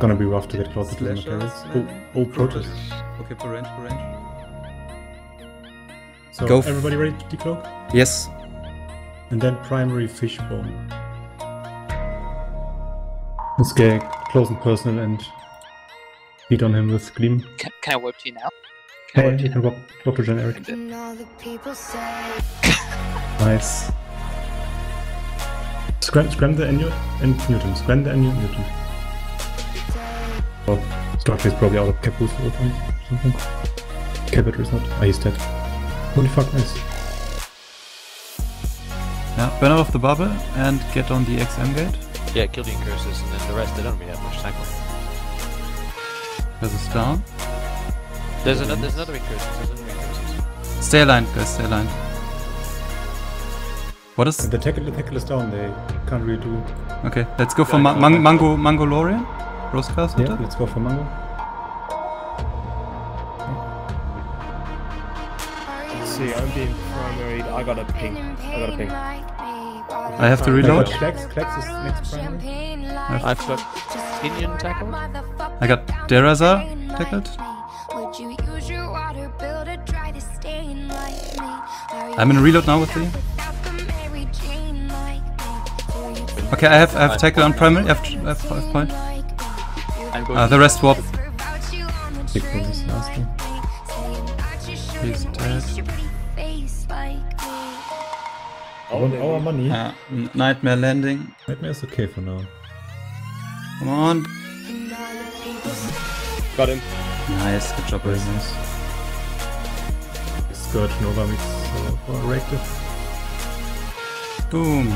gonna be rough to get closer to the Slashers, materials. Oh, oh, protests. Okay, per range, per range. So Go everybody ready to decloak? Yes. And then primary fishbone. Let's get close and personal and beat on him with Gleam. Can, can I warp to you now? Can I Hey, warp to you you can walk, walk to generic. And all the people say Nice. Scram, scram the Enu and Newton. Scram the Enu Newton. Well, Stark is probably out of cap boost or something. Capital is not. Ah, he's dead. Holy fuck, nice. Yeah, burn off the bubble and get on the XM gate. Yeah, kill the incurses, and then the rest, they don't really have much tackle. There's a down. There's another, there's another incursus, there's another incursus. Stay aligned, guys, stay aligned. What is... The tackle, the tackle is down. They can't really do. Okay, let's go for Ma Mang Mango Mangolorian. Rose Castle. Yeah, let's go for Mango. see, I'm being primaried. I got a ping. I got a ping. I have to reload. got Klex, Klex is next primary. I've got Pinion tackled. I got Derazar tackled. I'm in a reload now with the. Okay, I have I have tackle on primary. I have, I have five point. I'm going Uh, the rest swap. Big is. He's dead. Our, our money. Yeah, N- Nightmare landing. Nightmare is okay for now. Come on. Got him. Nice, good job, Very nice. Scourge Nova mix uh, for reactive. Boom.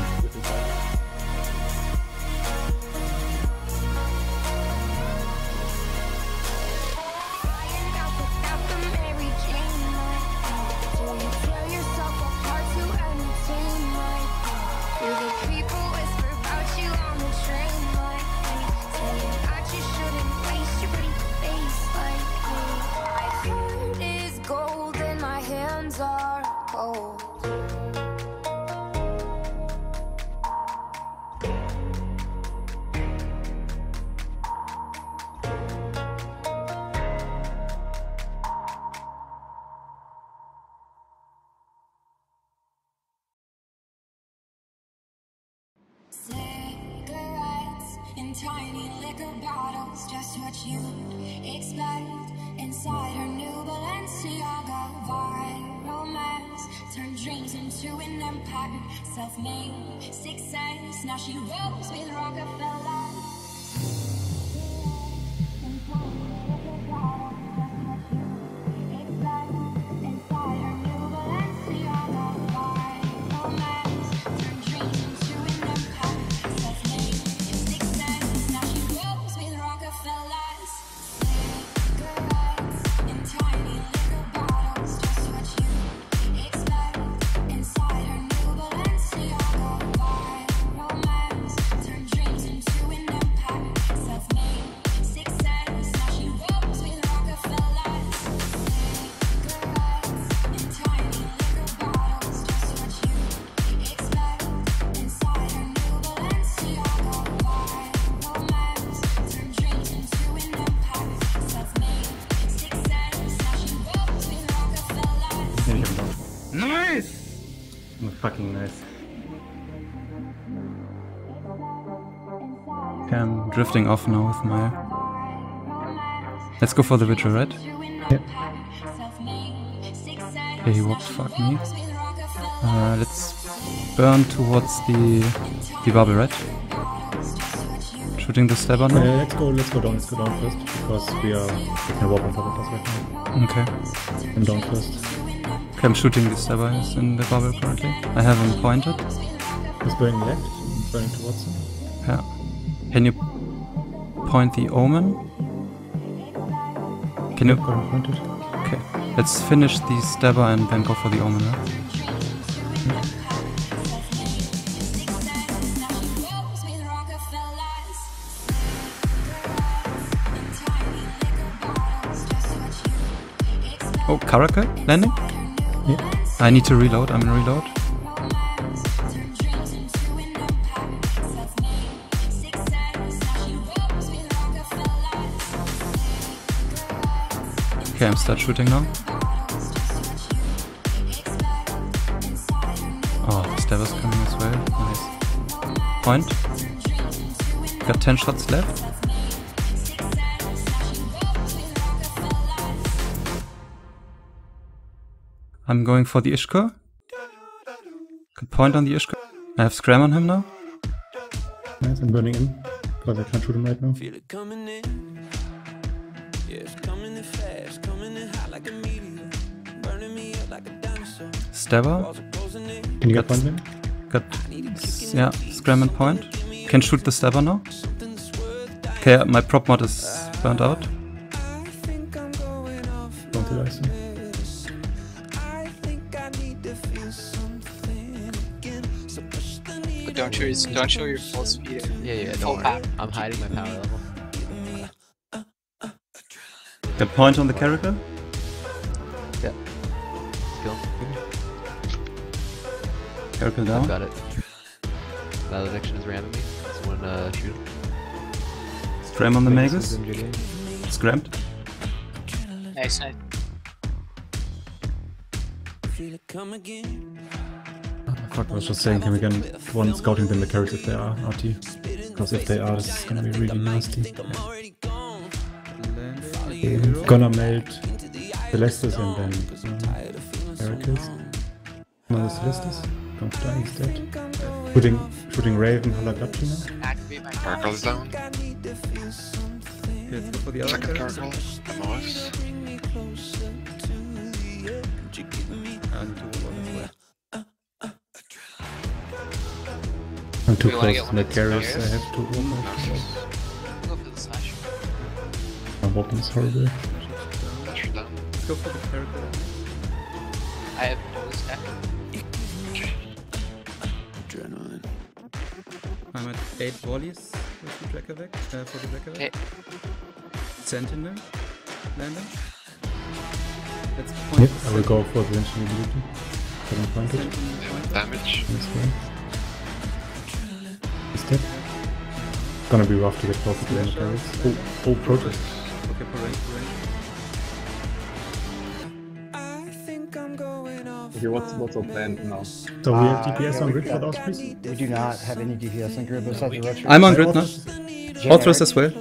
Cold. Dreams into an empire. Self-made success, now she rolls with Rockefeller. Nice. Okay, I'm drifting off now with my. Let's go for the vigil, right? Okay, he walked fuck me. Uh, let's burn towards the the bubble, right? Shooting the stabber Uh, now. let's go, let's go down, let's go down first because we are we can walk on top of us right now. Okay. I'm down first. Okay, I'm shooting the stabber in the bubble currently. I have him pointed. He's going left, I'm burning towards him. Yeah. Can you point the omen? Can you? Got him pointed. Okay. Let's finish the stabber and then go for the omen, right? Oh, Karaka landing? Yeah. I need to reload. I'm in reload. Okay, I'm start shooting now. Oh, the coming as well. Nice. Point. Got 10 shots left. I'm going for the Ishkur. Good point on the Ishkur. I have Scram on him now. Nice, I'm burning in. Because I can't shoot him right now. Feel it coming in. Yeah, it's coming in fast, coming in hot like a meteor. Burning me up like a dinosaur. Stabber. Walls are closing in. Can you get Got- one then? Got yeah, Scram and point. Can shoot the Stabber now. Okay, my prop mod is burnt out. I think I'm going off Don't do don't show your, don't show your full speed. Yeah, yeah, don't worry. power. I'm hiding my power level. Got point on the Caracal. Yeah. Kill. Caracal down? I've got it. Malediction is ramming me. Someone uh, shoot him. Scram on the Magus. Scrammed. Nice, nice. Feel it come again. Fuck, I was just saying, can we get one scouting them the carrots if they are RT? Because if they are, this is gonna be really nasty. I'm. I'm gonna melt Celestis and then um, Heracles. No, the Celestis. Don't die, he's dead. Shooting, shooting Raven, Halaglachi now. Activate my Caracal's down. I need to feel something. Okay, let's go for the other Second character. Nice. Bring me closer to the edge. You give me And two I'm too close to the of these carrots, I have to walk Go the. My walking is horrible. Let's go for the character. I have no stack. adrenaline. I'm at 8 volleys with the Drekavac, uh, for the Drekavac. Okay. Sentinel landing. Let's Yep, I will go for the ancient ability. Haven't find it. Damage. This way. Is dead. Gonna be rough to get both of the carrots. Oh, oh, protest. Okay, for range, for range. I think I'm going off. Okay, what's what's our plan now? So we have Uh, DPS yeah, on grid for those please? We do not have any DPS on grid besides the retro. I'm on grid now. Generic. Ultras as well.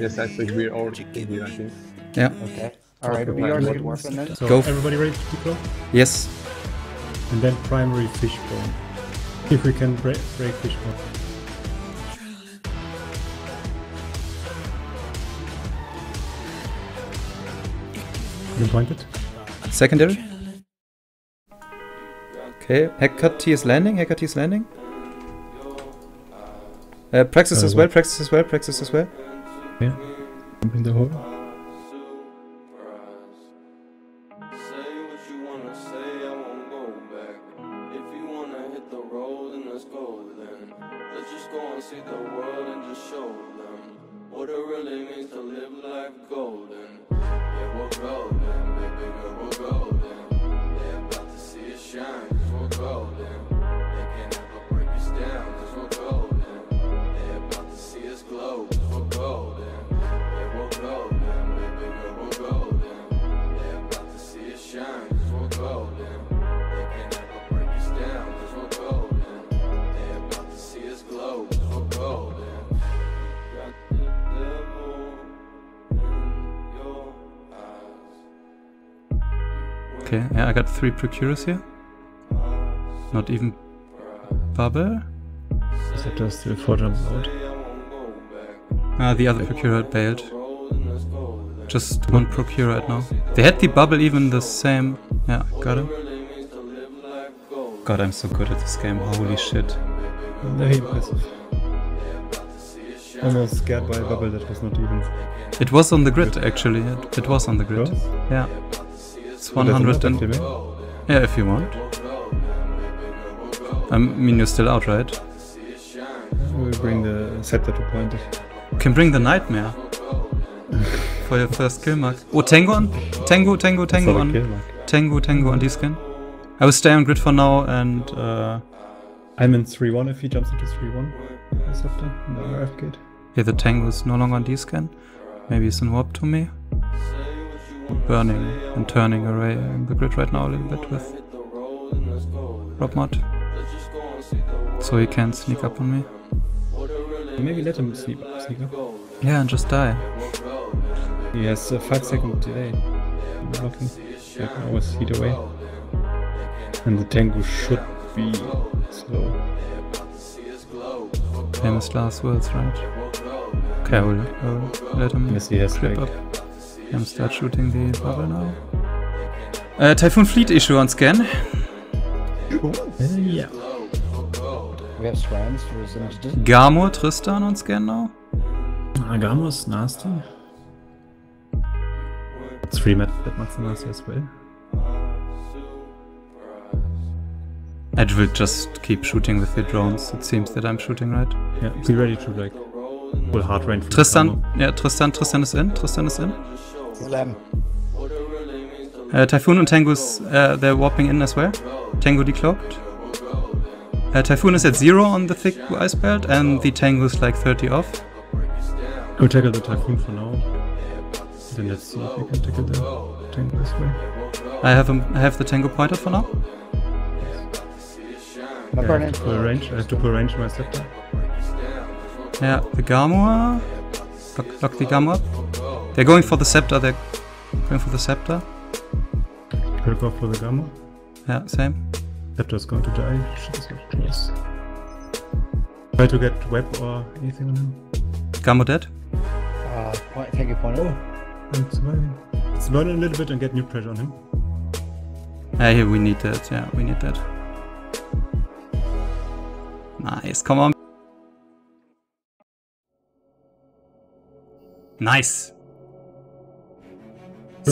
Yes, I think we're all in here, I think. Yeah. Okay. Alright, Okay, we are fine. looking more from that. So Go. everybody ready to deploy? Yes. And then primary fishbone. If we can break, break this one. You pointed? Secondary. Okay, Hecate T is landing, Hecate T is landing. Uh, Praxis Uh, as well? Praxis as well, Praxis as well. Yeah. Jump in the hole. What it really means to live life golden. Yeah, we're golden, Okay, yeah, I got three procurers here. Not even Bubble. Except there's still four jumps out. Ah, the other procurer had bailed. Just one procurer right now. They had the bubble even the same. Yeah, got him. God, I'm so good at this game. Holy shit. Very impressive. Almost scared by a bubble that was not even. It was on the grid actually. It, it was on the grid. Yeah. It's 100 and. Yeah, if you want. I mean, you're still out, right? We'll bring the scepter to point it. You can bring the nightmare. For your first kill mark. Oh, Tango on? Tango, Tango, Tango on. Tango, Tango on D-scan. I will stay on grid for now and uh, I'm in 3 1 if he jumps into 3 1. The scepter in the RF gate. yeah, the Tango is no longer on D-scan. Maybe it's in warp to me. Burning and turning array in the grid right now a little bit with prop mod. So he can't sneak up on me. Maybe let him sneak, sneak up. Yeah, and just die. He has a 5 second delay. Blocking. I can always heat away. And the Tengu should be slow. Famous last words, right? Okay, I will, I will let him Yes, he has like- up and start shooting the bubble now. Uh, Typhoon Fleet issue on scan. Uh, yeah. We have strands for Zinj. Gamo, Tristan on scan now. Agamos, nasty. Three met that much nasty as well. I will just keep shooting with the drones. It seems that I'm shooting right. Yeah, be ready to like full hard range. for the Tristan, Gamo. yeah, Tristan, Tristan is in. Tristan is in. Lamb. Uh, Typhoon and Tengu's, uh, they're warping in as well. Tengu decloaked. Uh, Typhoon is at zero on the thick ice belt, and the Tengu's like 30 off. Go tackle the Typhoon for now. Then let's see if we can tackle the Tengu as well. I have him, I have the Tengu pointer for now. Yeah, I have to pull range. I have to pull range my scepter. Yeah, the Gamma. Lock, lock the Gamma up. They're going for the scepter. They're going for the scepter. Could go for the Gamo. Yeah, same. Scepter's going to die. Shit is not close. Try to get web or anything on him. Gamma dead. Uh, point, take a point. And surviving. Let's burn a little bit and get new pressure on him. Yeah, here we need that. Yeah, we need that. Nice. Come on. Nice.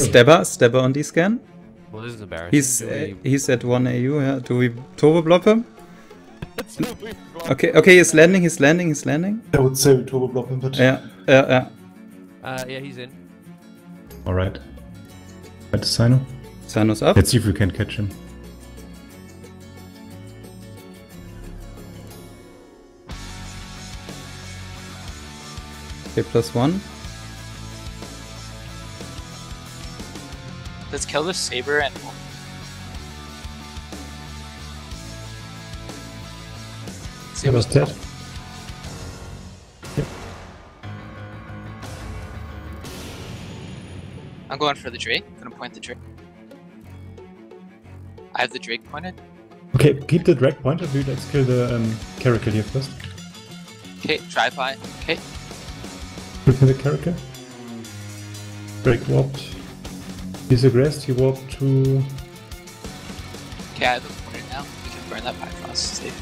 Stabber, Stabber on the scan. Well, this is embarrassing. He's uh, he's at 1 AU. Yeah. Do we turbo block him? Okay, okay, he's landing, he's landing, he's landing. I would say we turbo block him, but. Yeah, yeah, yeah. Uh, yeah, he's in. Alright. Right to Cyno. Cyno's up. Let's see if we can catch him. Okay, plus one. Let's kill the Sabre and Sabre's dead. I'm going for the Drake. I'm gonna point the Drake. I have the Drake pointed. Okay, keep the Drake pointed. We let's kill the um, Caracal here first. Okay, drive by. Okay, Look the Caracal. Drake warped. He's aggressed. He walked to. okay, I have it pointed now. We can burn that Bifrost safe.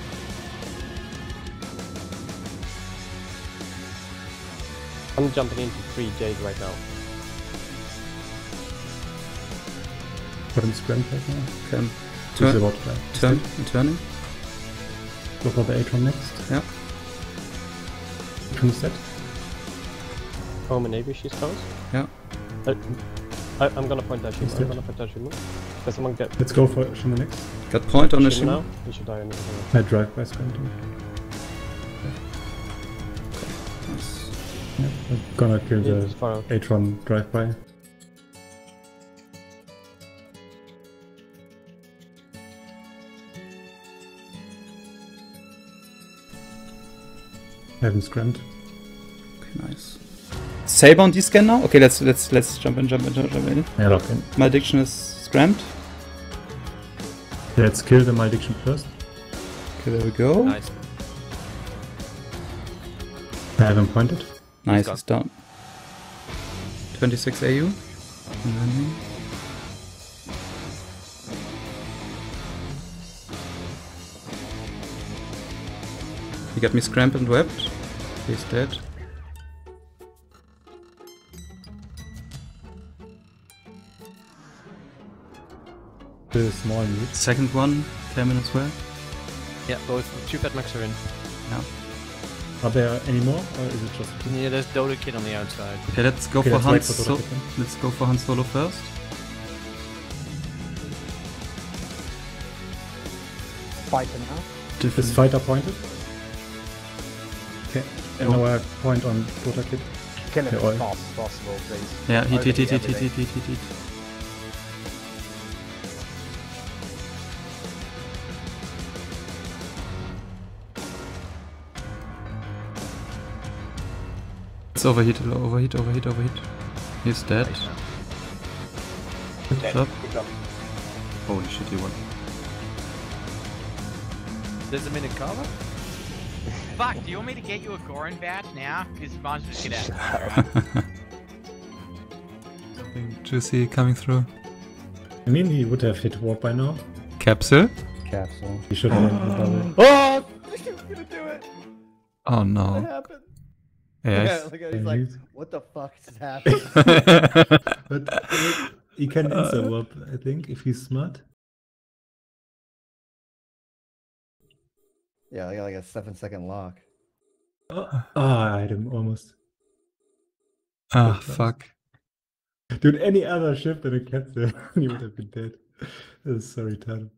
I'm jumping into 3 Jade right now. Got him scrammed right now. Okay. He's Turn, about to die. He's turn, turning. Go for the Atron next. Yeah. Atron is Oh, Home and Navy, she's close. Yeah. Uh, I, I'm gonna point that He's Shima. I'm gonna point that Shima. Does someone get Let's go for Shima next. Got point on the Shima Shima. now? He should die on the I drive by scram Yeah, I'm gonna kill Yeah, the it's far. Atron drive by. I haven't scrammed. Okay, nice. Sabre on the scan now. Okay, let's let's let's jump in, jump in, jump in. Yeah, lock in. Malediction is scrammed. Let's kill the malediction first. Okay, there we go. Nice. I have him pointed. Nice, gone. it's down. 26 AU. And then- He got me scrambled and webbed. He's dead. The small meat. Second one came in as well. Yeah, both two Pet Max are in. Are there any more, or is it just two? Yeah, there's Dodo Kid on the outside. Okay, let's go Okay, for let's wait Han Solo. Dota Kid then. Let's go for Han Solo first. Fighter now. Is fighter pointed? Okay, and now I point on Dota Kid. Kill him Yeah, as well- fast as possible, please. Yeah, hit, hit, hit, Overheat hit, hit, everything. hit, hit, hit, It's overheat, overheat, overheat, overheat. He's dead. Good job. Holy shit, he won. There's a minute cover? Fuck, do you want me to get you a Goran badge now? Because mine's just get out. Juicy coming through. I mean, he would have hit warp by now. Capsule? Capsule. He should have went the bubble. Oh! He was gonna do it! Oh What no. happened? Yeah, Yeah, look at he's like, what the fuck just happened? But uh, he can insta warp, I think, if he's smart. yeah, I got like a seven second lock. Oh, I had him almost. Ah, fuck. Dude, any other ship than a captain, he would have been dead. This is so retarded.